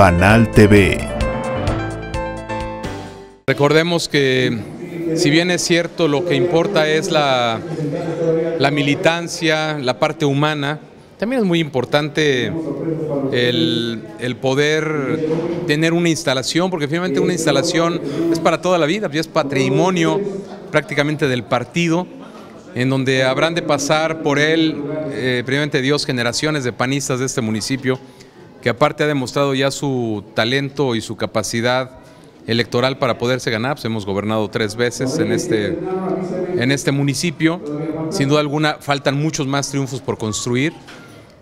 Panal TV. Recordemos que si bien es cierto lo que importa es la, la militancia, la parte humana, también es muy importante el, el, poder tener una instalación, porque finalmente una instalación es para toda la vida, es patrimonio prácticamente del partido, en donde habrán de pasar por él, eh, primeramente Dios, generaciones de panistas de este municipio, que aparte ha demostrado ya su talento y su capacidad electoral para poderse ganar, pues hemos gobernado tres veces en este, en este municipio, sin duda alguna faltan muchos más triunfos por construir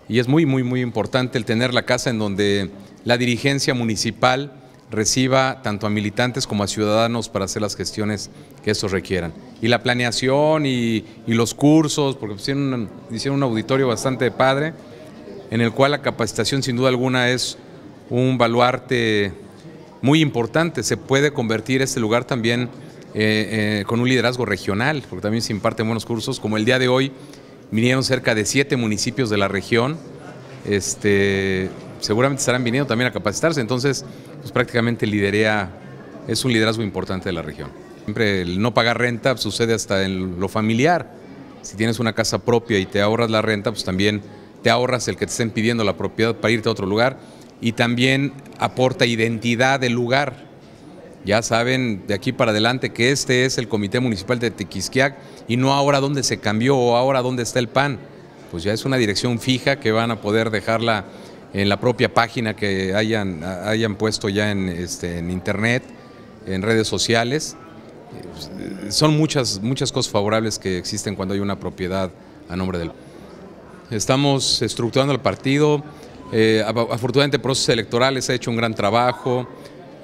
y es muy, muy, muy importante el tener la casa en donde la dirigencia municipal reciba tanto a militantes como a ciudadanos para hacer las gestiones que estos requieran. Y la planeación y, y los cursos, porque hicieron un, hicieron un auditorio bastante padre, en el cual la capacitación sin duda alguna es un baluarte muy importante. Se puede convertir este lugar también eh, eh, con un liderazgo regional, porque también se imparten buenos cursos, como el día de hoy vinieron cerca de siete municipios de la región, este, seguramente estarán viniendo también a capacitarse, entonces pues prácticamente liderea, es un liderazgo importante de la región. Siempre el no pagar renta sucede hasta en lo familiar. Si tienes una casa propia y te ahorras la renta, pues también te ahorras el que te estén pidiendo la propiedad para irte a otro lugar y también aporta identidad del lugar. Ya saben de aquí para adelante que este es el Comité Municipal de Tequisquiac y no ahora dónde se cambió o ahora dónde está el PAN. Pues ya es una dirección fija que van a poder dejarla en la propia página que hayan, hayan puesto ya en, este, en internet, en redes sociales. Son muchas, muchas cosas favorables que existen cuando hay una propiedad a nombre del Estamos estructurando el partido. Eh, afortunadamente, procesos electorales ha hecho un gran trabajo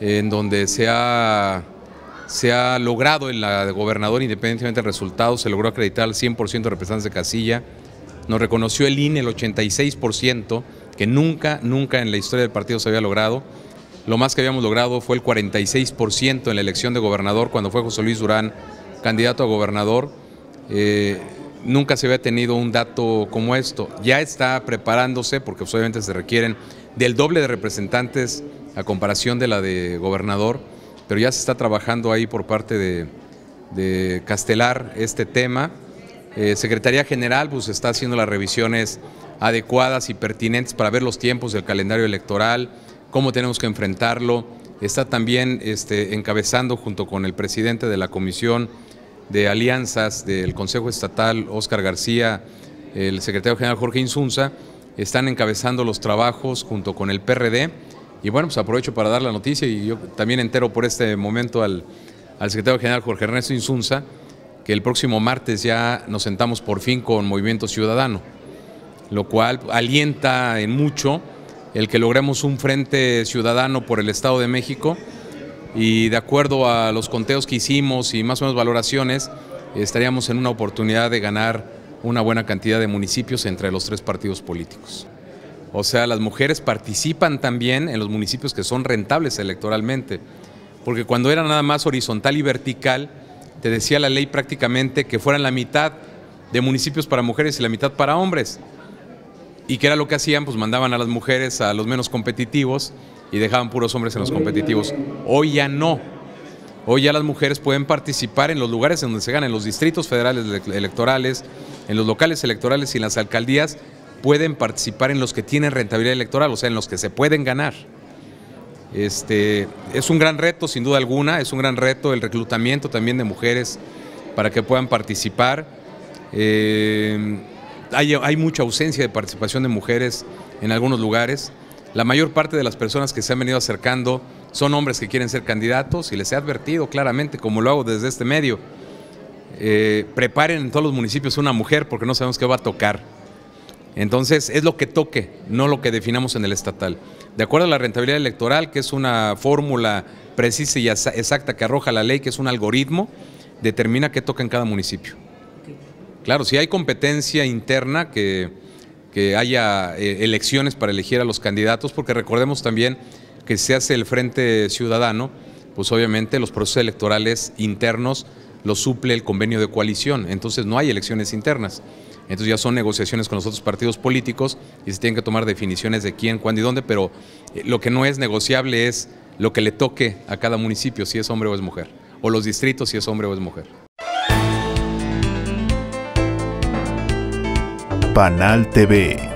eh, en donde se ha, se ha logrado en la de gobernador, independientemente del resultado, se logró acreditar al 100% de representantes de casilla. Nos reconoció el INE el 86%, que nunca, nunca en la historia del partido se había logrado. Lo más que habíamos logrado fue el 46% en la elección de gobernador, cuando fue José Luis Durán candidato a gobernador. Eh, nunca se había tenido un dato como esto. Ya está preparándose, porque pues, obviamente se requieren del doble de representantes a comparación de la de gobernador, pero ya se está trabajando ahí por parte de, Castelar este tema. Eh, Secretaría General pues, está haciendo las revisiones adecuadas y pertinentes para ver los tiempos del calendario electoral, cómo tenemos que enfrentarlo. Está también este, encabezando junto con el presidente de la comisión de alianzas del Consejo Estatal, Óscar García, el secretario general Jorge Insunza, están encabezando los trabajos junto con el PRD. Y bueno, pues aprovecho para dar la noticia y yo también entero por este momento al, al secretario general Jorge Ernesto Insunza que el próximo martes ya nos sentamos por fin con Movimiento Ciudadano, lo cual alienta en mucho el que logremos un frente ciudadano por el Estado de México y de acuerdo a los conteos que hicimos y más o menos valoraciones, estaríamos en una oportunidad de ganar una buena cantidad de municipios entre los tres partidos políticos. O sea, las mujeres participan también en los municipios que son rentables electoralmente, porque cuando era nada más horizontal y vertical, te decía la ley prácticamente que fueran la mitad de municipios para mujeres y la mitad para hombres. ¿Y qué era lo que hacían? Pues mandaban a las mujeres a los menos competitivos y dejaban puros hombres en los competitivos. Hoy ya no. Hoy ya las mujeres pueden participar en los lugares en donde se ganan, en los distritos federales electorales, en los locales electorales y en las alcaldías, pueden participar en los que tienen rentabilidad electoral, o sea, en los que se pueden ganar. Este, es un gran reto, sin duda alguna, es un gran reto el reclutamiento también de mujeres para que puedan participar. Eh, hay, hay mucha ausencia de participación de mujeres en algunos lugares. La mayor parte de las personas que se han venido acercando son hombres que quieren ser candidatos y les he advertido claramente, como lo hago desde este medio, eh, preparen en todos los municipios una mujer porque no sabemos qué va a tocar. Entonces es lo que toque, no lo que definamos en el estatal. De acuerdo a la rentabilidad electoral, que es una fórmula precisa y exacta que arroja la ley, que es un algoritmo, determina qué toca en cada municipio. Claro, si hay competencia interna que que haya eh, elecciones para elegir a los candidatos, porque recordemos también que se hace el Frente Ciudadano, pues obviamente los procesos electorales internos los suple el convenio de coalición, entonces no hay elecciones internas. Entonces ya son negociaciones con los otros partidos políticos y se tienen que tomar definiciones de quién, cuándo y dónde, pero eh, lo que no es negociable es lo que le toque a cada municipio, si es hombre o es mujer, o los distritos, si es hombre o es mujer. Panal TV